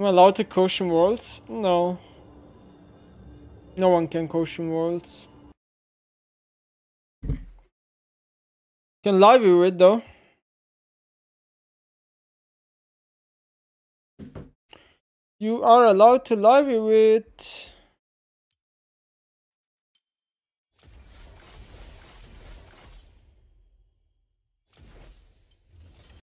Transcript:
I'm allowed to co-stream worlds? No. No one can co-stream worlds. Can live with it though. You are allowed to live it.